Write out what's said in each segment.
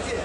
İşte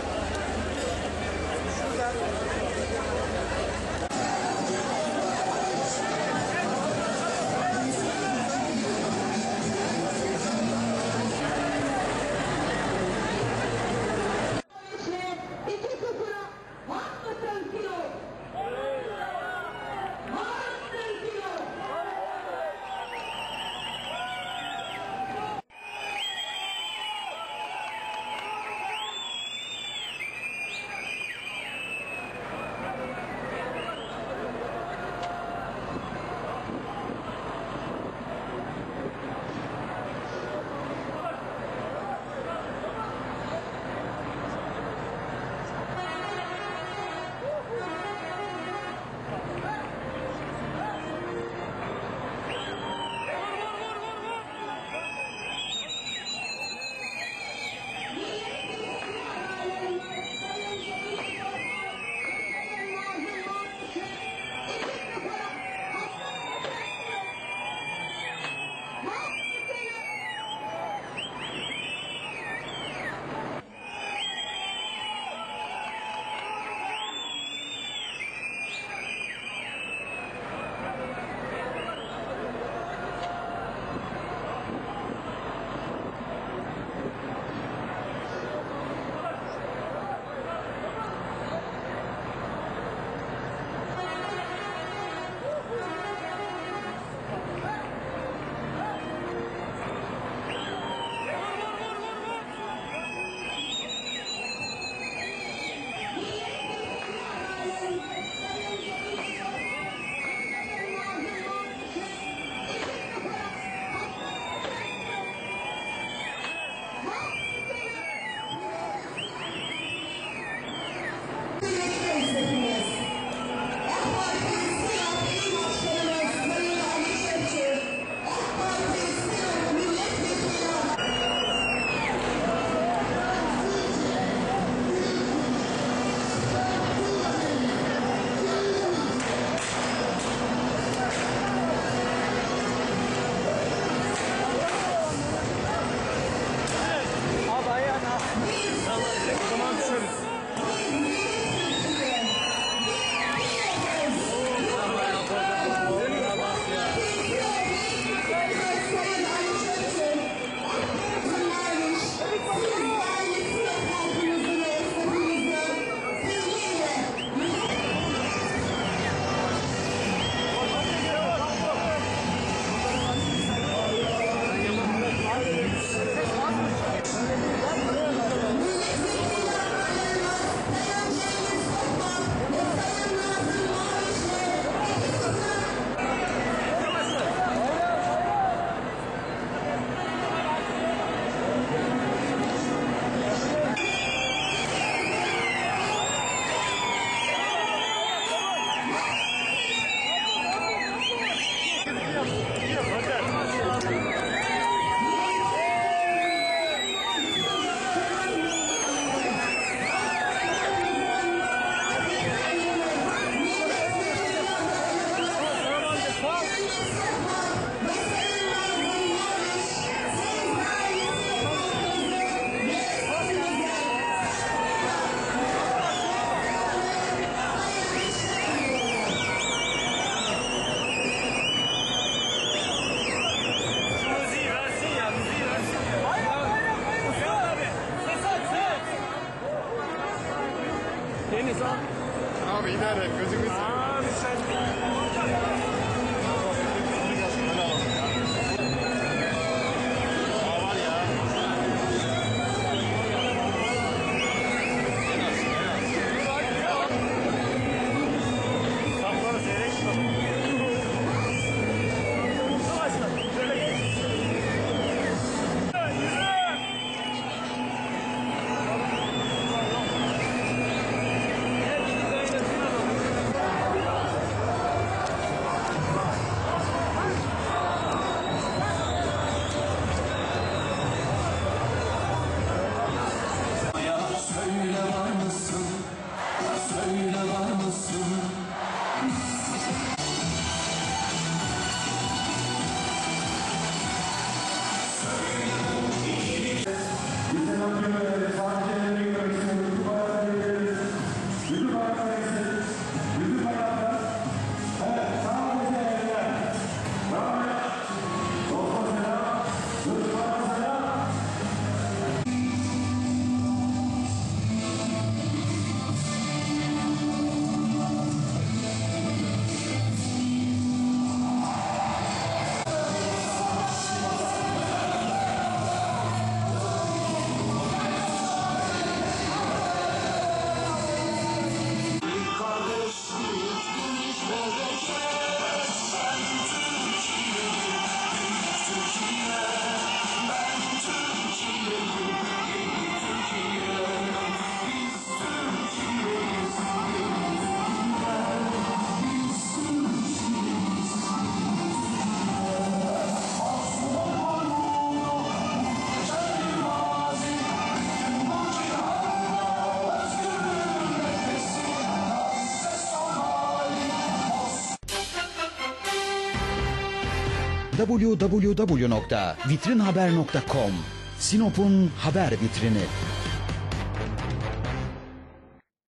Deniz al. Abi idare et www.vitrinhaber.com Sinop'un haber vitrini.